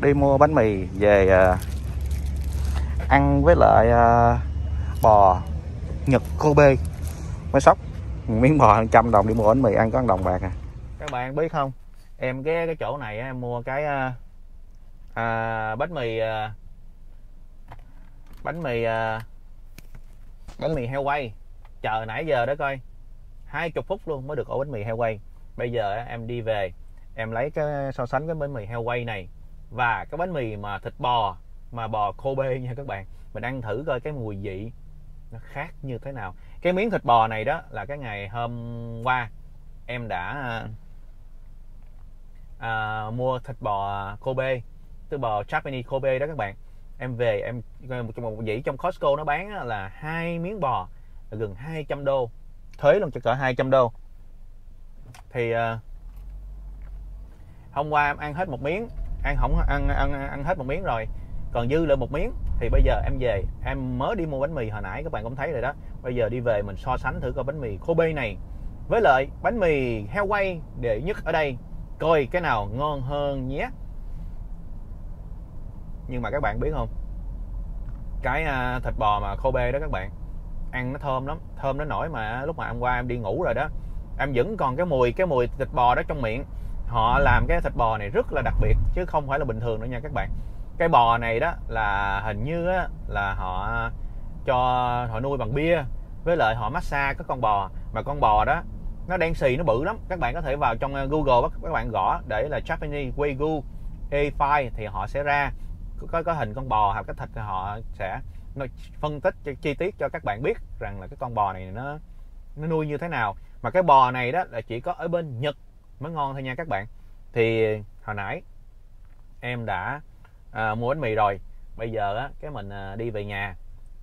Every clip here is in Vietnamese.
đi mua bánh mì về à, ăn với lại à, bò Nhật Kobe mới sóc. Miếng bò hàng trăm đồng đi mua bánh mì ăn có 1 đồng bạc à. Các bạn biết không? Em cái cái chỗ này em mua cái à, à, bánh mì à, bánh mì à, bánh mì heo quay chờ nãy giờ đó coi hai chục phút luôn mới được ổ bánh mì heo quay bây giờ em đi về em lấy cái so sánh cái bánh mì heo quay này và cái bánh mì mà thịt bò mà bò Kobe nha các bạn. Mình ăn thử coi cái mùi vị nó khác như thế nào. Cái miếng thịt bò này đó là cái ngày hôm qua em đã à, mua thịt bò Kobe tức bò Japanese Kobe đó các bạn. Em về em một một dĩ trong Costco nó bán là hai miếng bò là gần 200 đô. Thuế luôn cho cỡ 200 đô. Thì à, hôm qua em ăn hết một miếng ăn không, ăn ăn ăn hết một miếng rồi. Còn dư lại một miếng, thì bây giờ em về. Em mới đi mua bánh mì hồi nãy, các bạn cũng thấy rồi đó. Bây giờ đi về mình so sánh thử coi bánh mì Kobe này. Với lại bánh mì heo quay đệ nhất ở đây. Coi cái nào ngon hơn nhé. Nhưng mà các bạn biết không? Cái à, thịt bò mà Kobe đó các bạn, ăn nó thơm lắm. Thơm nó nổi mà lúc mà hôm qua em đi ngủ rồi đó, em vẫn còn cái mùi cái mùi thịt bò đó trong miệng họ làm cái thịt bò này rất là đặc biệt chứ không phải là bình thường nữa nha các bạn. Cái bò này đó là hình như á, là họ cho họ nuôi bằng bia với lại họ massage cái con bò. Mà con bò đó nó đen xì nó bự lắm. Các bạn có thể vào trong ờ, Google các bạn gõ để là Japanese Wagyu A5 thì họ sẽ ra có có hình con bò hoặc cái thịt họ sẽ nó phân tích chi tiết cho các bạn biết rằng là cái con bò này nó nó nuôi như thế nào. Mà cái bò này đó là chỉ có ở bên Nhật mới ngon thôi nha các bạn. Thì hồi nãy em đã à, mua bánh mì rồi. Bây giờ á cái mình à, đi về nhà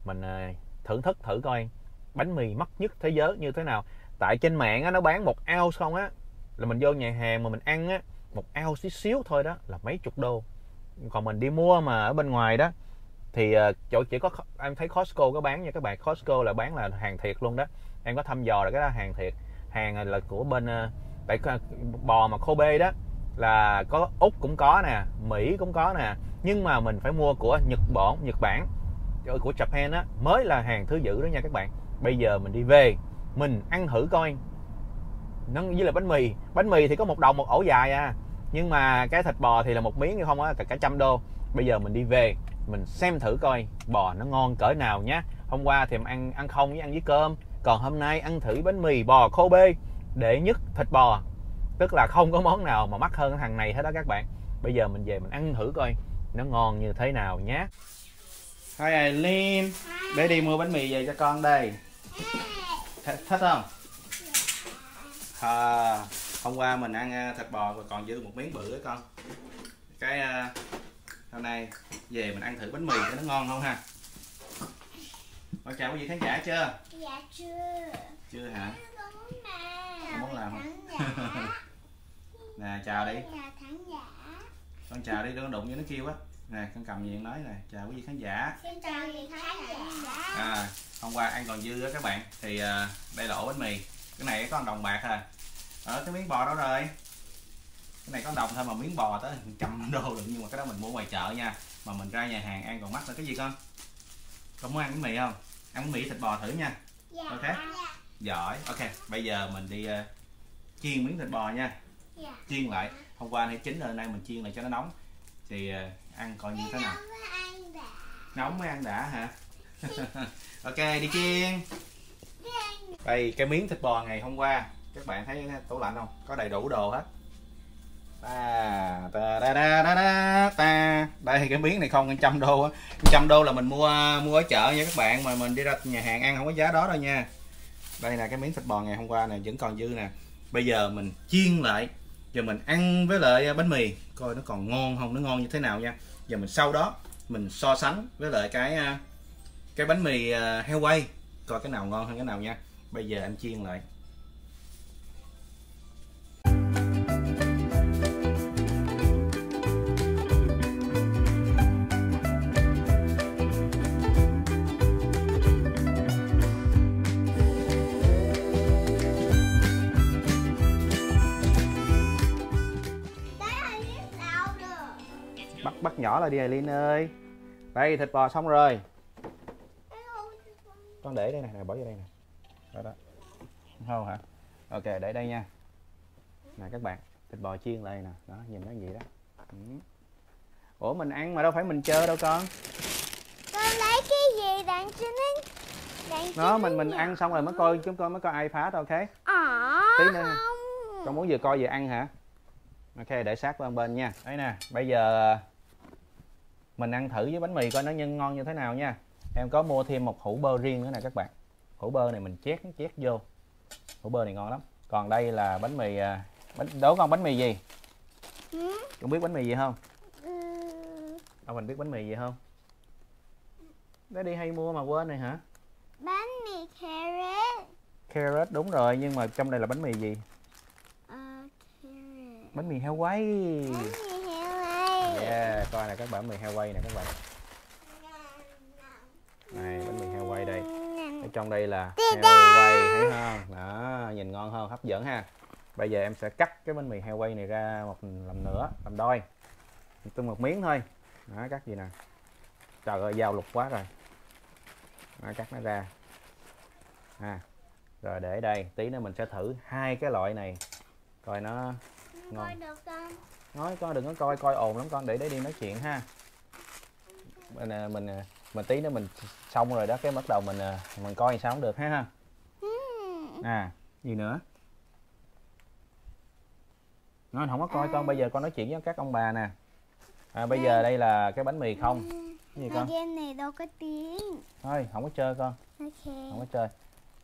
mình à, thưởng thức thử coi bánh mì mắc nhất thế giới như thế nào. Tại trên mạng á, nó bán một ao xong á là mình vô nhà hàng mà mình ăn á một ao xíu xíu thôi đó là mấy chục đô. Còn mình đi mua mà ở bên ngoài đó thì à, chỗ chỉ có em thấy Costco có bán nha các bạn. Costco là bán là hàng thiệt luôn đó. Em có thăm dò là cái đó hàng thiệt. Hàng là của bên à, tại bò mà Kobe đó là có úc cũng có nè mỹ cũng có nè nhưng mà mình phải mua của nhật bản nhật bản ờ, của japan á mới là hàng thứ dữ đó nha các bạn. Bây giờ mình đi về mình ăn thử coi. Nó với là bánh mì bánh mì thì có một đồng một ổ dài à nhưng mà cái thịt bò thì là một miếng không á cả, cả trăm đô. Bây giờ mình đi về mình xem thử coi bò nó ngon cỡ nào nhé hôm qua thì em ăn ăn không với ăn với cơm còn hôm nay ăn thử bánh mì bò Kobe để nhất thịt bò. Tức là không có món nào mà mắc hơn thằng này hết đó các bạn. Bây giờ mình về mình ăn thử coi nó ngon như thế nào nhé Hi Eileen Bé đi mua bánh mì về cho con đây. Th Thích không? À, hôm qua mình ăn à, thịt bò và còn dư một miếng bự đó con. Cái uh, hôm nay về mình ăn thử bánh mì cho nó ngon không ha? Con chào quý vị khán giả chưa? Dạ chưa. Chưa hả? Không nè chào đi. Con chào đi đừng đụng với nó kêu á. Nè con cầm miệng nói nè. Chào quý vị khán giả. Xin chào quý vị khán giả. À, hôm qua ăn còn dư á các bạn. Thì uh, đây là ổ bánh mì. Cái này có đồng bạc à ở cái miếng bò đó rồi? Cái này có đồng thôi mà miếng bò tới trăm đô được nhưng mà cái đó mình mua ngoài chợ nha. Mà mình ra nhà hàng ăn còn mắc là cái gì con? Con muốn ăn bánh mì không? Ăn bánh mì thịt bò thử nha. Dạ. ok. giỏi. Ok bây giờ mình đi uh, chiên miếng thịt bò nha. Dạ. chiên lại. Hôm qua hay chín rồi nay mình chiên lại cho nó nóng. Thì uh, ăn coi như thế nào? nóng mới ăn đã. Hả? Ok đi chiên. Đây cái miếng thịt bò ngày hôm qua các bạn thấy tủ lạnh không? Có đầy đủ đồ hết. Ta ta da da da da ta. Đây cái miếng này không trăm đô á. Trăm đô là mình mua mua ở chợ nha các bạn mà mình đi ra nhà hàng ăn không có giá đó đâu nha. Đây là cái miếng thịt bò ngày hôm qua này vẫn còn dư nè bây giờ mình chiên lại, giờ mình ăn với lại à, bánh mì. Coi nó còn ngon không, nó ngon như thế nào nha. Giờ mình sau đó, mình so sánh với lại cái à, cái bánh mì à, heo quay. Coi cái nào ngon hơn cái nào nha. Bây giờ anh chiên lại. Nhỏ lại đi Eileen ơi. Đây thịt bò xong rồi. Con để đây nè nè bỏ vô đây nè. Đó đó. Không hả? Ok để đây nha. Nè các bạn thịt bò chiên lại nè. Đó nhìn nó gì đó. Ừ. ủa mình ăn mà đâu phải mình chơi đâu con. Con lấy cái gì đặng cho nó nó mình mình ăn xong rồi mới coi chúng con mới coi ai phá thôi ok? Ờ, Tí nữa. không. con muốn vừa coi vừa ăn hả? Ok để sát bên bên nha. Đây nè bây giờ mình ăn thử với bánh mì coi nó nhân ngon như thế nào nha em có mua thêm một hũ bơ riêng nữa nè các bạn hũ bơ này mình chét chét vô hũ bơ này ngon lắm còn đây là bánh mì à, bánh đố con bánh mì gì Ừ. con biết bánh mì gì không Ừ. đâu mình biết bánh mì gì không để đi hay mua mà quên rồi hả Bánh mì carrot. carrot đúng rồi nhưng mà trong đây là bánh mì gì carrot. bánh mì heo quay Bánh mì này. Yeah coi nè các bạn bánh mì heo quay nè các bạn. Này bánh mì heo quay đây. Ở trong đây là heo quay thấy không? Đó nhìn ngon hơn hấp dẫn ha. Bây giờ em sẽ cắt cái bánh mì heo quay này ra một làm nữa làm đôi. Từng một miếng thôi. Đó cắt gì nè? Trời ơi dao lục quá rồi. Đó, cắt nó ra. Ha. Rồi để đây tí nữa mình sẽ thử hai cái loại này. Coi nó ngon. Coi được không? nói con đừng có coi coi ồn lắm con để đấy đi nói chuyện ha. Mình à, mình à, mình tí nữa mình xong rồi đó cái bắt đầu mình à, mình coi sao cũng được ha ha. Ừ. à gì nữa? Nói không có coi con bây giờ con nói chuyện với các ông bà nè. À, bây giờ đây là cái bánh mì không? Cái gì con? game này đâu có tiếng. thôi không có chơi con. Ok. không có chơi.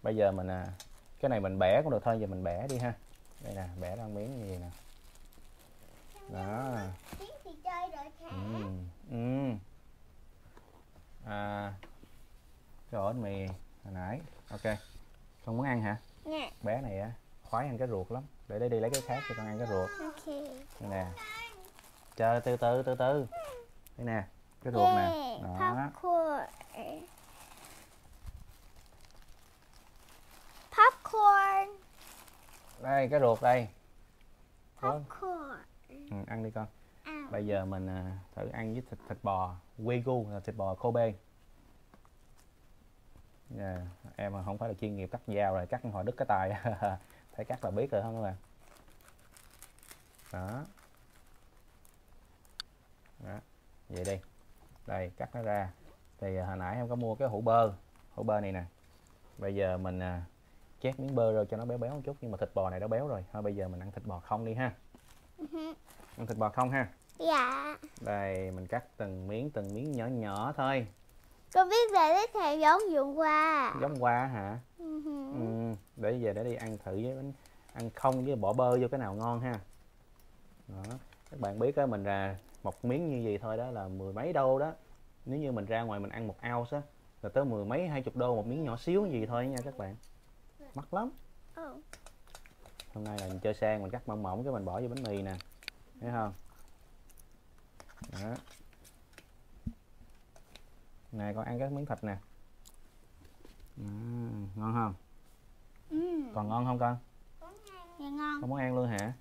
Bây giờ mình à, cái này mình bẻ cũng được thôi giờ mình bẻ đi ha. Đây nè bẻ ra miếng như vậy nè đó. Ừ ừ. À cái ổ mì hồi nãy. Ok. Con muốn ăn hả? Nè. bé này á khoái ăn cái ruột lắm. Để đây đi lấy cái khác cho con ăn cái ruột. Ok. đây nè. Chờ từ từ từ từ. Đây nè cái ruột nè. Yeah, đó. Popcorn. Popcorn. đây cái ruột đây. Popcorn. Ừ, ăn đi con. À, bây giờ mình à, thử ăn với thịt thịt bò wagyu là thịt bò Kobe. Dạ, em mà không phải là chuyên nghiệp cắt dao rồi cắt hồi đứt cái tài thấy cắt là biết rồi không các bạn? Đó. Đó vậy đi. Đây cắt nó ra. Thì à, hồi nãy em có mua cái hũ bơ hũ bơ này nè. Bây giờ mình à, chét miếng bơ rồi cho nó béo béo một chút nhưng mà thịt bò này đã béo rồi. Thôi bây giờ mình ăn thịt bò không đi ha mhm. ăn thịt bò không ha Dạ. đây mình cắt từng miếng từng miếng nhỏ nhỏ thôi Con biết về cái theo giống dụng qua. giống qua hả Mhm. ừ, để về để đi ăn thử với bánh ăn không với bỏ bơ vô cái nào ngon ha đó các bạn biết á mình ra một miếng như vậy thôi đó là mười mấy đô đó nếu như mình ra ngoài mình ăn một ounce á là tới mười mấy hai chục đô một miếng nhỏ xíu như vậy thôi nha các bạn mắc lắm Ồ. hôm nay là mình chơi sang mình cắt mỏng mỏng cái mình bỏ vô bánh mì nè. Thấy không? Đó. Nè con ăn cái miếng thịt nè. Ừm, ngon không? Ừ. còn ngon không con? Dạ ngon. con muốn ăn luôn hả?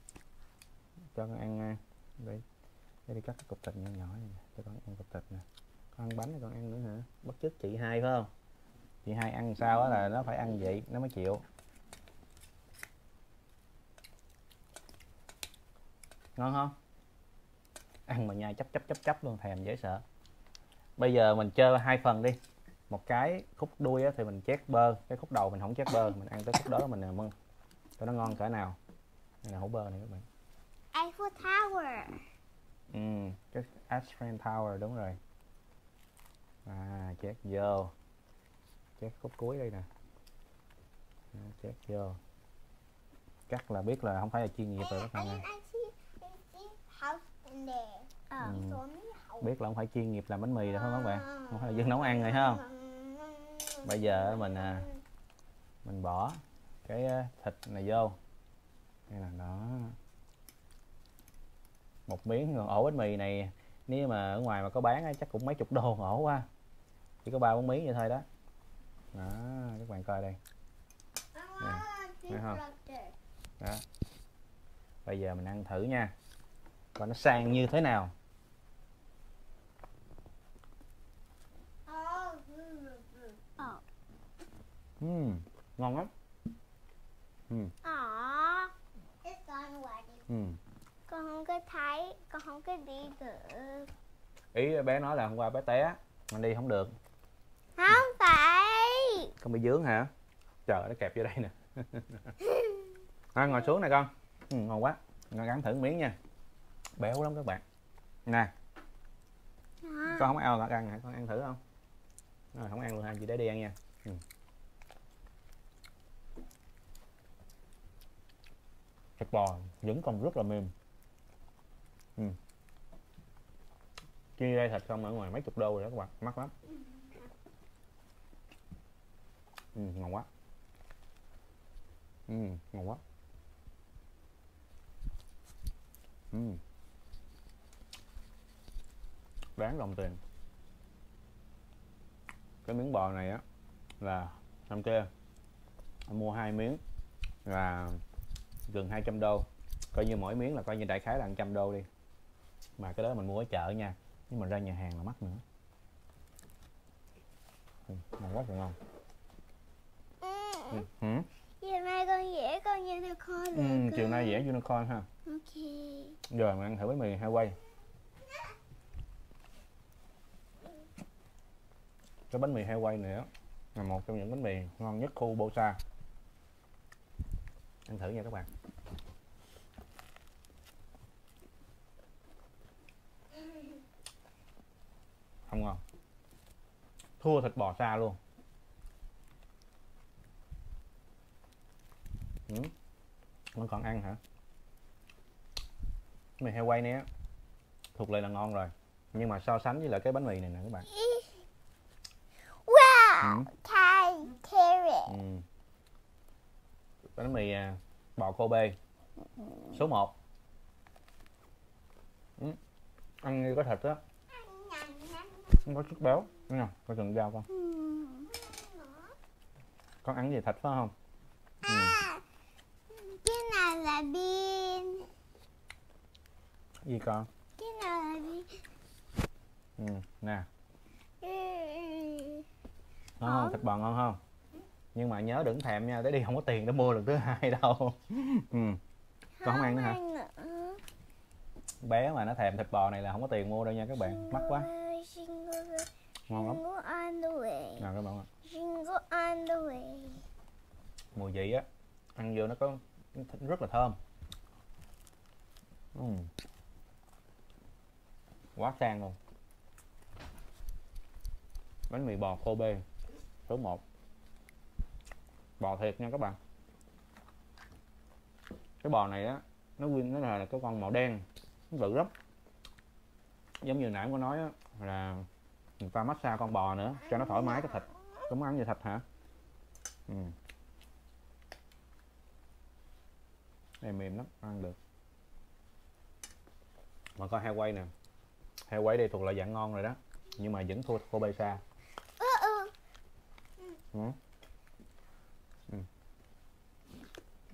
Cho con ăn à, để để đi cắt cái cục thịt nhỏ nhỏ này cho con ăn cục thịt nè. Con ăn bánh này con ăn nữa hả? Bắt chước chị hai phải không? Chị hai ăn sao á là nó phải ăn vậy nó mới chịu ngon không? Ăn mà nhai chấp chấp chấp chấp luôn thèm dễ sợ. Bây giờ mình chơi hai phần đi. Một cái khúc đuôi thì mình chét bơ cái khúc đầu mình không chét bơ mình ăn tới khúc đó mình mưng cho nó ngon cỡ nào. Đây là hũ bơ này các bạn. Eiffel Tower. ừ, cái Ashland Tower đúng rồi. À chét vô. Chét khúc cuối đây nè. Chét vô. Cắt là biết là không phải là chuyên nghiệp rồi các bạn ơi. Ừ. biết là không phải chuyên nghiệp làm bánh mì đâu không các bạn? Không phải là dân nấu ăn rồi không? Bây giờ mình à, mình bỏ cái à, thịt này vô. Đây là đó. Một miếng còn ổ bánh mì này nếu mà ở ngoài mà có bán á, chắc cũng mấy chục đô ổ quá. Chỉ có ba bốn miếng vậy thôi đó. Đó các bạn coi đây. Thấy không? đó. Bây giờ mình ăn thử nha và nó sang như thế nào Mm, ngon lắm. Mm. Aww. Mm. Con không có thấy, con không có đi được. Ý bé nói là hôm qua bé té, anh đi không được. Không phải. Con bị dướng hả? chờ nó kẹp vô đây nè. Thôi ngồi xuống nè con. Ừ, ngon quá. Con gắn thử miếng nha béo lắm các bạn. Nè. Con không ăn là ăn hả? Con ăn thử không? Rồi không ăn luôn ha chị để đi ăn nha. Ừ. thịt bò vẫn còn rất là mềm. Ừ. chia đây thịt không ở ngoài mấy chục đô rồi đó các bạn mắc lắm. Ừ, ngon quá. Ừ, ngon quá. Ừ. đáng đồng tiền. Cái miếng bò này á là năm kia mua hai miếng là gần 200 đô. Coi như mỗi miếng là coi như đại khái là 100 đô đi. Mà cái đó mình mua ở chợ nha nhưng mà ra nhà hàng là mắc nữa. Ừ, ngon quá trời ngon ừ. Ừ. Chiều nay con vẽ con unicorn Ừ, chiều nay vẽ unicorn ha. Ok. rồi mình ăn thử bánh mì Hawaii cái bánh mì heo này nữa là một trong những bánh mì ngon nhất khu Bosa. Ăn thử nha các bạn. Không ngon. Thua thịt bò xa luôn. Ừ. vẫn còn ăn hả? Mì heo quay này á thuộc lại là ngon rồi. Nhưng mà so sánh với lại cái bánh mì này nè các bạn. Ừ. Thai carrot. ừ. bánh mì à, bò Kobe số 1 ừ. ăn như có thịt á không có chút béo không coi chừng dao con con ăn gì thịt phải không ừ. À, cái nào là bean? gì con Cái nào là bean? ừ. nè Ừ. ngon không? Thịt bò ngon không? Nhưng mà nhớ đừng thèm nha tới đi không có tiền để mua lần thứ hai đâu. Ừ. con không ăn nữa hả? Bé mà nó thèm thịt bò này là không có tiền mua đâu nha các bạn. Mắc quá. Ngon lắm. Nào các bạn ạ. Mùi vị á ăn vô nó có rất là thơm. Ừm. quá sang luôn. Bánh mì bò Kobe số 1 bò thiệt nha các bạn. Cái bò này á, nó nguyên nó là cái con màu đen, nó bự lắm. Giống như nãy em có nói á, là người ta massage con bò nữa, cho nó thoải mái cái thịt. Cũng ăn gì thịt hả? Ừ. này mềm lắm, ăn được. Mà coi heo quay nè. Heo quay đây thuộc là dạng ngon rồi đó, nhưng mà vẫn thua Kobe xa ừ. Ừ.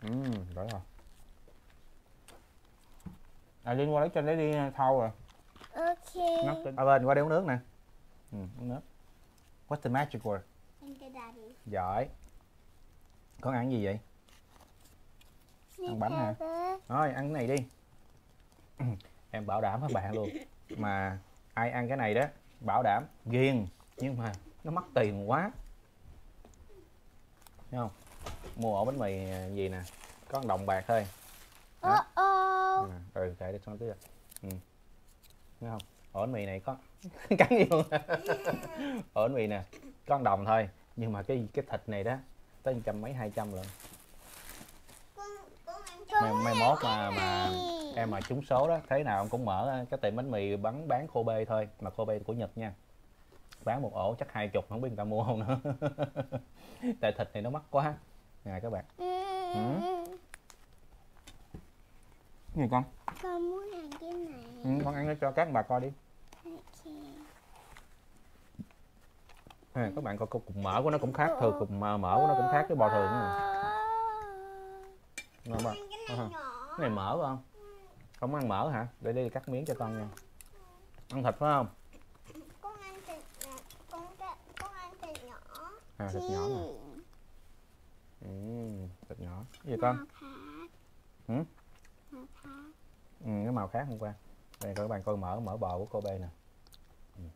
Ừ, rồi à Linh qua lấy cho lấy đi thau rồi. Ok. trên à bên qua đây uống nước nè. Ừ, uống nước. What's the magic word? Giỏi. Con ăn gì vậy? Ăn bánh hả? Thôi ăn cái này đi. Em bảo đảm với bạn luôn. Mà ai ăn cái này đó Bảo đảm ghiền. Nhưng mà nó mắc tiền quá Thấy không? Mua ổ bánh mì gì nè? Có một đồng bạc thôi. Ô. à, Ừ kệ đi xong tiếp ừ. Thấy không? Ổ bánh mì này có Cắn vô Ổ bánh mì nè Có một đồng thôi. Nhưng mà cái cái thịt này đó Tới trăm mấy hai trăm lận. Mai, mai mốt mà mà em mà trúng số đó thế nào cũng mở cái tiệm bánh mì bán bán Kobe thôi mà Kobe của Nhật nha bán một ổ chắc hai chục không biết người ta mua không nữa. Tại thịt thì nó mắc quá. Nè các bạn. Ừ. gì con? Con muốn ăn cái này. ừ, con ăn nó cho các bà coi đi. Ok. nè, các bạn coi cục mỡ của nó cũng khác thường cục mỡ của nó cũng khác với bò thường nè. Ngon không? Cái Ờ. này nhỏ. cái này mỡ không? Không ăn mỡ hả? Để đi cắt miếng cho con nha. Ăn thịt phải không Con ăn thịt nè. Con, con ăn thịt nhỏ. À thịt nhỏ nè. Ừm, thịt nhỏ. Cái gì con? Khác. ừ, cái màu khác hôm qua đây các bạn coi mỡ mỡ bò của Kobe nè. Ừm.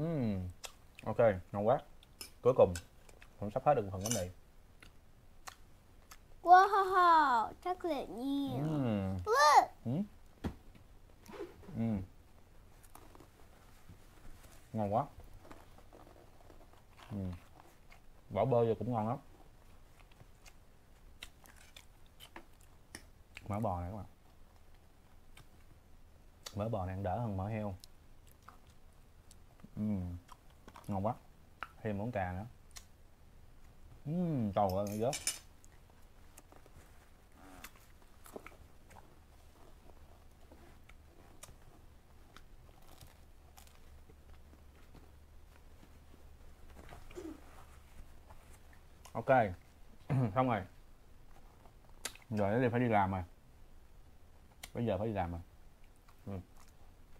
Ừm, ok ngon quá. Cuối cùng cũng sắp hết được phần bánh mì. Wow, là nhiều. Ừm. Ừm. ngon quá Ừm. bỏ bơ vô cũng ngon lắm. Mỡ bò này các bạn. Mỡ bò này ăn đỡ hơn mỡ heo. Ừm. ngon quá. Thêm món cà nữa. Ừm, trời ơi nó ok xong rồi rồi đây phải đi làm rồi bây giờ phải đi làm rồi ừ.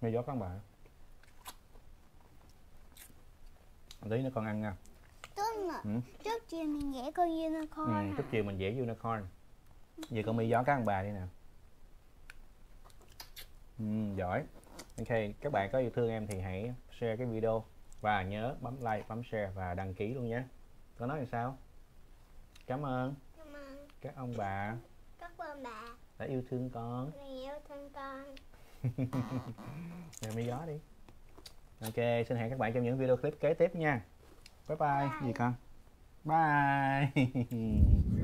mê gió các bạn tí nữa con ăn nha mà. ừ. Trước kia mình vẽ con unicorn ừ. à. chút chiều mình vẽ unicorn giờ con mi gió các ông bà đi nè ừ, giỏi ok các bạn có yêu thương em thì hãy share cái video và nhớ bấm like bấm share và đăng ký luôn nhé có nói làm sao cảm ơn. Cảm ơn. Các ông bà. Các bạn bà. Đã yêu thương con. Yêu thương con. Rồi mi gió đi. Ok xin hẹn các bạn trong những video clip kế tiếp nha. Bye bye, Bye. gì con? Bye